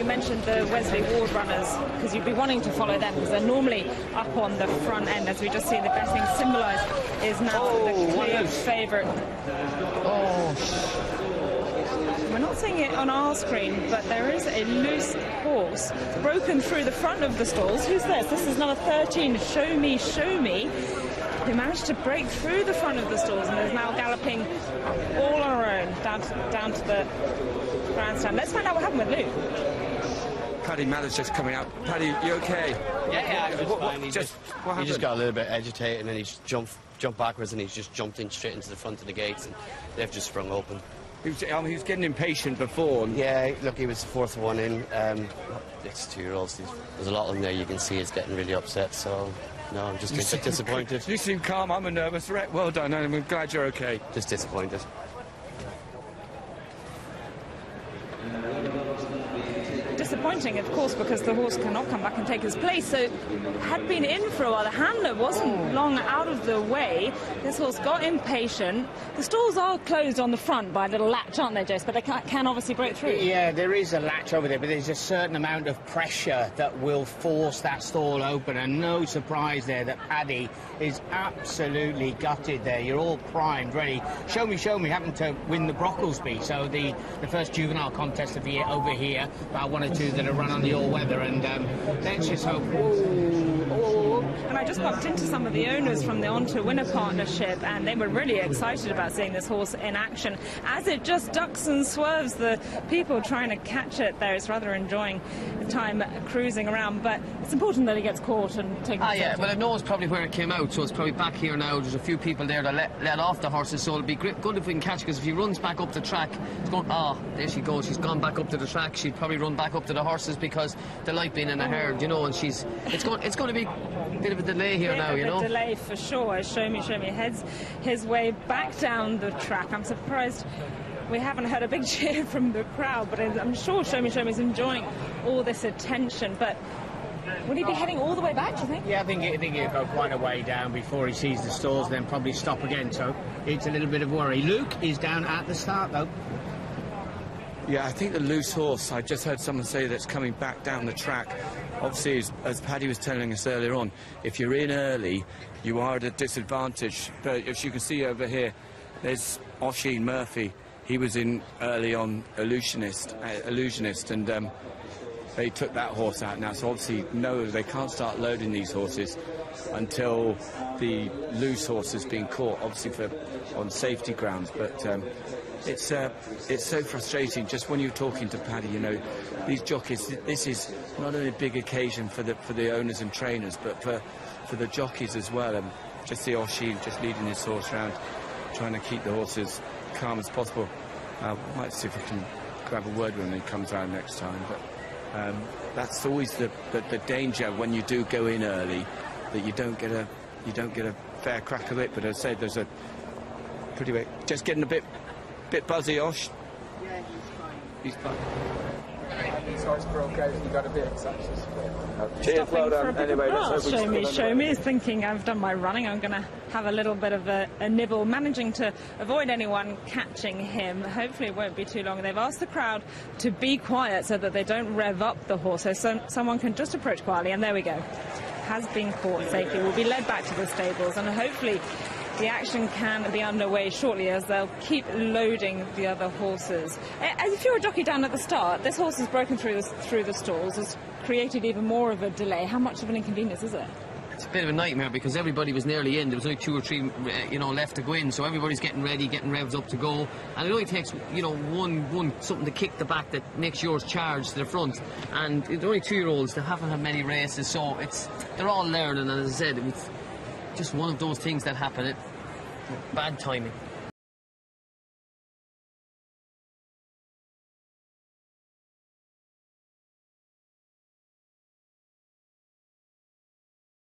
you mentioned the Wesley Ward runners because you'd be wanting to follow them because they're normally up on the front end, as we just see the betting symbolised is now Oh, the clear favourite. Oh. We're not seeing it on our screen, but there is a loose horse broken through the front of the stalls. Who's this? This is number 13, Show Me, Show Me, who managed to break through the front of the stalls and is now galloping all on her own down to, down to the grandstand. Let's find out what happened with Luke. Paddy Mathers just coming out. Paddy, you okay? Yeah, yeah, What- what- fine. He just- just, he just got a little bit agitated and then he just jumped, jumped backwards and he's just jumped in straight into the front of the gates and they've just sprung open. He was, mean, he was getting impatient before. Yeah, look, he was the fourth one in. Um, it's two-year-olds. There's- There's a lot of them there. You can see he's getting really upset. So, no, I'm just You seem- disappointed. You seem calm. I'm a nervous wreck. Well done. and I'm glad you're okay. Just disappointed. Disappointing, of course, because the horse cannot come back and take his place. So, had been in for a while. The handler wasn't oh. long out of the way. This horse got impatient. The stalls are closed on the front by a little latch, aren't they, Jace? But they can, can obviously break through. Yeah, there is a latch over there, but there's a certain amount of pressure that will force that stall open, and no surprise there that Paddy is absolutely gutted there. You're all primed, ready. Show me, show me, happened to win the Brocklesby, so the, the first juvenile contest of the year over here, about one or two that are run on the all-weather, and um, let's just hope... just bumped into some of the owners from the On to Winner partnership, and they were really excited about seeing this horse in action. As it just ducks and swerves, the people trying to catch it there is rather enjoying the time cruising around. But it's important that he gets caught and taken. Ah, yeah, well, it knows probably where it came out, so it's probably back here now. There's a few people there that let, let off the horses, so it'll be great, good if we can catch because if he runs back up the track, it's going, ah, there she goes. She's gone back up to the track. She'd probably run back up to the horses because they like being in a herd, you know, and she's, it's going, it's going to be a bit of a delay here Bit now, you a know. delay for sure. as Show me, show me heads his way back down the track. I'm surprised we haven't heard a big cheer from the crowd, but I'm sure Show me, show me is enjoying all this attention. But Will he be heading all the way back? Do you think? Yeah, I think, I think he'll go quite a way down before he sees the stalls, then probably stop again, so it's a little bit of worry. Luke is down at the start, though. Yeah, I think the loose horse, I just heard someone say that's coming back down the track. Obviously, as, as Paddy was telling us earlier on, if you're in early, you are at a disadvantage. But as you can see over here, there's Oisin Murphy. He was in early on Illusionist, uh, Illusionist and um, they took that horse out now. So obviously, no, they can't start loading these horses until the loose horse has been caught, obviously for on safety grounds. But um, it's uh, it's so frustrating. Just when you're talking to Paddy, you know, these jockeys. This is not only a big occasion for the for the owners and trainers, but for for the jockeys as well. And just see Oisin just leading his horse around, trying to keep the horses calm as possible. Uh, might see if we can grab a word when he comes around next time. But um, that's always the, the the danger when you do go in early, that you don't get a you don't get a fair crack of it. But as I said, there's a pretty big, just getting a bit bit buzzy, Osh. Yeah, he's fine. He's fine. His horse broke out and he got a bit excited. Cheers, well a done. Anyway, of let's grass. hope we show me, show end me. it. Is thinking I've done my running. I'm going to have a little bit of a, a nibble, managing to avoid anyone catching him. Hopefully, it won't be too long. They've asked the crowd to be quiet so that they don't rev up the horse, so some, someone can just approach quietly. And there we go. Has been caught safely. Will be led back to the stables, and hopefully. The action can be underway shortly as they'll keep loading the other horses. As if you're a jockey down at the start, this horse has broken through the, through the stalls, has created even more of a delay. How much of an inconvenience is it? It's a bit of a nightmare because everybody was nearly in. There was only two or three, uh, you know, left to go in. So everybody's getting ready, getting revs up to go. And it only takes, you know, one, one something to kick the back that makes yours charge to the front. And it's only two-year-olds. They haven't had many races, so it's they're all learning. And as I said, it's just one of those things that happen. It, bad timing.